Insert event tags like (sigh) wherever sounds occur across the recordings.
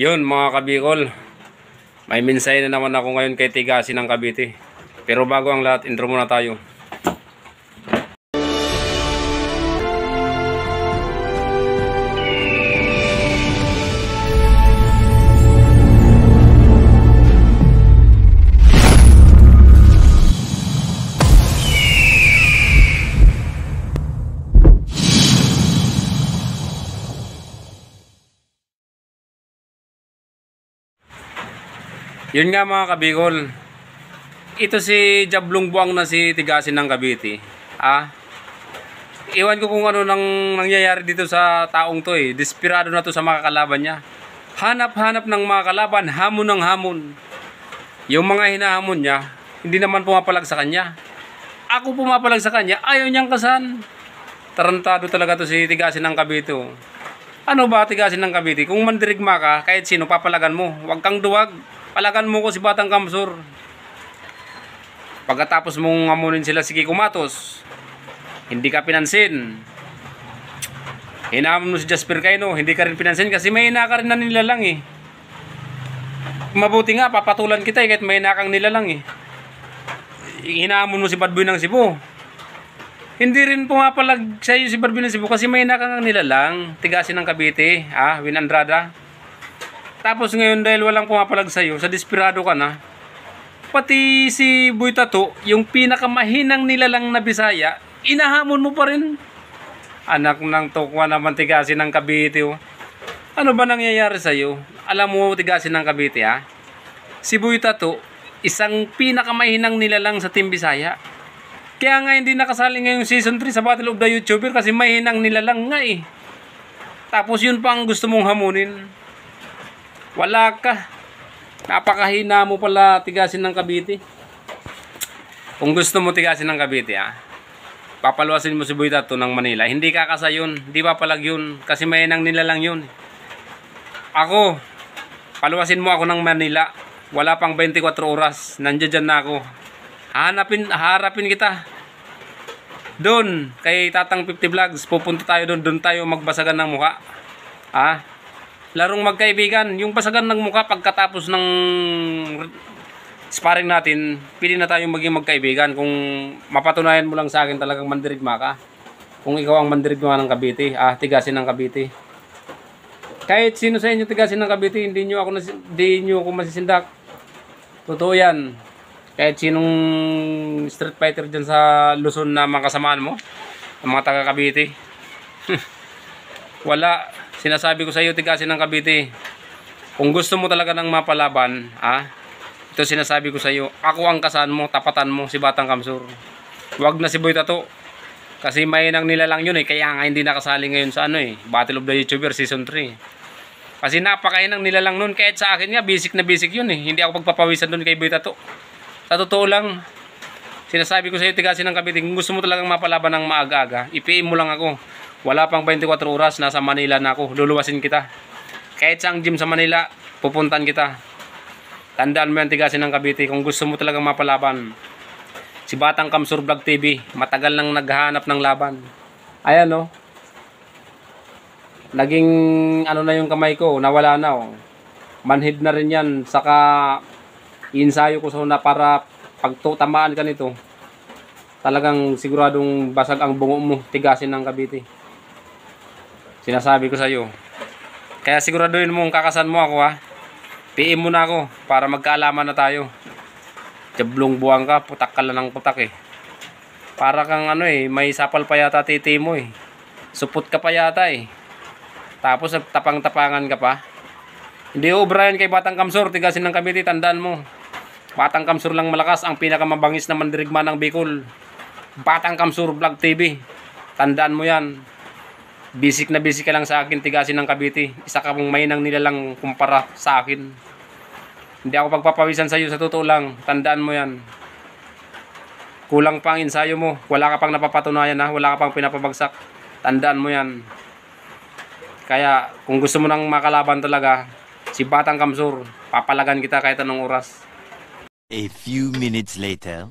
Yun mga kabikol. May minsay na naman ako ngayon kay Tigasin ng Cavite. Pero bago ang lahat, intro muna tayo. Yun nga mga kabikol. Ito si Jablong Buang na si Tigasin ng Cavite. Ah, iwan ko kung ano nang nangyayari dito sa taong to eh. Desperado na to sa mga kalaban niya. Hanap-hanap ng mga kalaban, hamon ng hamon. Yung mga hinahamon niya, hindi naman pumapalag sa kanya. Ako pumapalag sa kanya, ayaw niyang kasan. Tarantado talaga to si Tigasin ng Cavite. oh. Ano ba Tigasin ng Cavite? Kung mandirigma ka, kahit sino, papalagan mo. Huwag kang duwag. Palagan mo ko si Batang Kamsur. Pagkatapos mong amunin sila si Kiko Matos, hindi ka pinansin. Hinamon mo si Jasper Kaino, hindi ka rin pinansin kasi may ina ka rin na nilalang eh. Mabuti nga, papatulan kita eh, kahit may ina kang nilalang eh. Hinamon mo si Badboy ng Cebu. Hindi rin pumapalag sa iyo si Badboy ng Cebu kasi may ina kang nilalang. Tigasin ng Cavite, ah, Win Andrada. Tapos ngayon dahil walang pumapalag sa iyo, sa desperado ka na, pati si Boy Tato, yung pinakamahinang nilalang na Bisaya, inahamon mo pa rin. Anak ng tukwa naman tigasin ng Cavite. Oh. Ano ba nangyayari sa iyo? Alam mo tigasin ng Cavite ha? Si Boy Tato, isang pinakamahinang nilalang sa Team Bisaya. Kaya nga hindi nakasali ngayong season 3 sa Battle of the YouTuber kasi mahinang nilalang nga eh. Tapos yun pa ang gusto mong hamunin. Wala ka. Napakahina mo pala tigasin ng Cavite. Kung gusto mo tigasin ng Cavite ha, papaluasin mo si Boy Tato ng Manila. Hindi kakasa yun. Di pa palag yun. Kasi may nang nila lang yun. Ako, paluasin mo ako ng Manila. Wala pang 24 oras. Nandiyan dyan na ako. Hanapin, harapin kita. Doon, kay Tatang 50 Vlogs, pupunta tayo doon. Doon tayo magbasagan ng muka. Ah, larong magkaibigan. Yung basagan ng muka pagkatapos ng sparring natin, pili na tayong maging magkaibigan. Kung mapatunayan mo lang sa akin talagang mandirigma ka. Kung ikaw ang mandirigma ng Cavite, ah, tigasin ng Cavite. Kahit sino sa inyo tigasin ng Cavite, hindi nyo ako, hindi nyo ako masisindak. Totoo yan. Kahit sinong street fighter dyan sa Luzon na mga kasamaan mo, ang mga taga Cavite. (laughs) Wala. Sinasabi ko sa iyo, tigasin ng Cavite. Kung gusto mo talaga ng mapalaban, ah, ito sinasabi ko sa iyo, ako ang kasan mo, tapatan mo si Batang Kamsur. Huwag na si Boy Tato. Kasi may nang nilalang yun eh, kaya nga hindi nakasali ngayon sa ano eh, Battle of the YouTuber Season 3. Kasi napakainang nilalang nun, kahit sa akin nga, basic na basic yun eh. Hindi ako pagpapawisan dun kay Boy Tato. Sa totoo lang, sinasabi ko sa iyo, tigasin ng Cavite, kung gusto mo talagang mapalaban ng maaga-aga, ipiin mo lang ako. Wala pang 24 oras, nasa Manila na ako, luluwasin kita. Kahit sa gym sa Manila, pupuntan kita. Tandaan mo yan, tigasin ng Cavite, kung gusto mo talagang mapalaban. Si Batang Kamsur Vlog TV, matagal nang naghahanap ng laban. Ayan no. Naging ano na yung kamay ko, nawala na oh. Manhid na rin yan, saka insayo ko sa una para pag tutamaan ka nito, talagang siguradong basag ang bungo mo, tigasin ng Cavite. Sinasabi ko sa iyo. Kaya siguraduhin mo kakasan mo ako ha. PM mo na ako para magkaalaman na tayo. Jablong buwang ka, putak ka lang ng putak eh. Para kang ano eh, may sapal pa yata titi mo eh. Supot ka pa yata eh. Tapos tapang-tapangan ka pa. Hindi ubrayan kay Batang Kamsur, tigasin ng Cavite, tandaan mo. Batang Kamsur lang malakas, ang pinakamabangis na mandirigma ng Bicol. Batang Kamsur Vlog TV. Tandaan mo yan. Basic na basic ka lang sa akin, tigasin ng Cavite. Isa ka mong mainang nila lang kumpara sa akin. Hindi ako pagpapawisan sa iyo, sa totoo lang. Tandaan mo yan. Kulang pa ang ensayo mo. Wala ka pang napapatunayan ha. Wala ka pang pinapabagsak. Tandaan mo yan. Kaya kung gusto mo nang makalaban talaga, si Batang Kamsur, papalagan kita kahit anong oras. A few minutes later.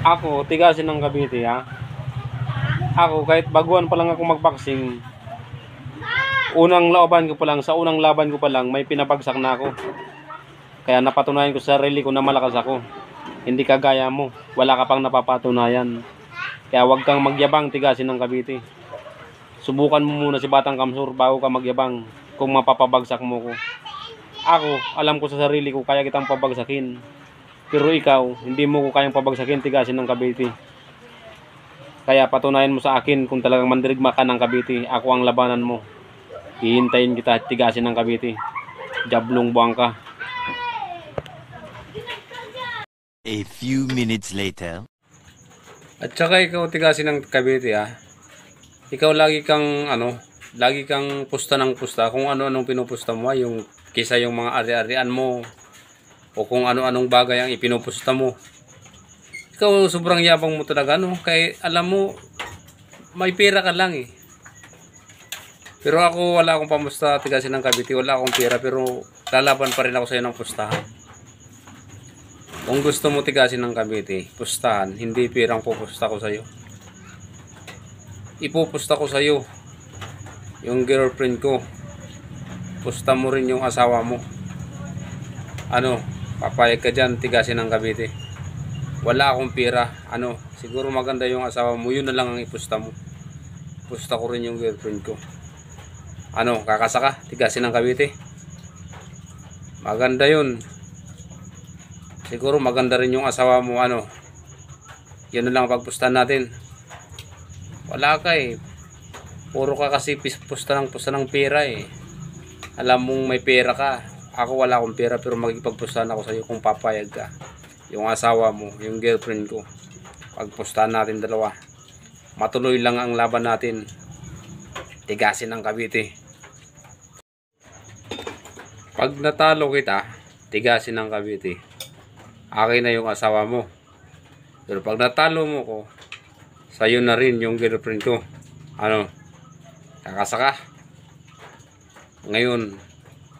Ako, tigasin ng Cavite ha. Ako, kahit baguhan pa lang ako magboxing, unang laban ko pa lang, sa unang laban ko pa lang, may pinabagsak na ako. Kaya napatunayan ko sa sarili ko na malakas ako. Hindi kagaya mo. Wala ka pang napapatunayan. Kaya huwag kang magyabang tigasin ng Cavite. Subukan mo muna si Batang Kamsur bago ka magyabang kung mapapabagsak mo ko. Ako, alam ko sa sarili ko, kaya kitang pabagsakin. Pero ikaw, hindi mo ko kayang pabagsakin tigasin ng Cavite. Kaya patunayan mo sa akin kung talagang mandirigma ka ng Cavite. Ako ang labanan mo. Hihintayin kita at tigasin ng Cavite. Jablong buwang ka. A few minutes later. At saka ikaw tigasin ng Cavite ah. Ikaw lagi kang ano, lagi kang pusta ng pusta kung ano-anong pinupusta mo ah, yung kisa yung mga ari-arian mo o kung ano-anong bagay ang ipinupusta mo. Ikaw sobrang yabang mo talaga no, kaya alam mo may pera ka lang eh. Pero ako wala akong pamusta tigasin ng Cavite, wala akong pera pero lalaban pa rin ako sa iyo ng pustahan. Kung gusto mo tigasin ng Cavite, pustahan, hindi pirang pupusta ko sa'yo. Ipupusta ko sa'yo yung girlfriend ko. Pusta mo rin yung asawa mo. Ano, papayag ka dyan, tigasin ng Cavite. Wala akong pira. Ano, siguro maganda yung asawa mo, yun na lang ang ipusta mo. Pusta ko rin yung girlfriend ko. Ano, kakasa ka, tigasin ng Cavite. Maganda yun. Siguro maganda rin yung asawa mo ano. Yun na lang ang pagpustahan natin. Wala ka eh. Puro ka kasi pusta ng pusta ng pera eh. Alam mong may pera ka. Ako wala akong pera pero magkipagpustahan ako sa iyo kung papayag ka. Yung asawa mo, yung girlfriend ko. Pagpustahan natin dalawa. Matuloy lang ang laban natin. Tigasin ng Cavite. Pag natalo kita, tigasin ng Cavite akin na yung asawa mo. Pero pag natalo mo ko, sa'yo na rin yung girlfriend ko. Ano? Kakasaka. Ngayon,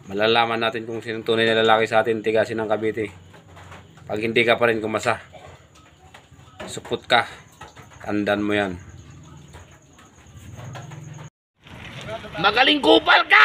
malalaman natin kung sinong tunay na lalaki sa atin tigasin ng Cavite. Pag hindi ka pa rin kumasa, supot ka. Tandaan mo yan. Magaling kupal ka!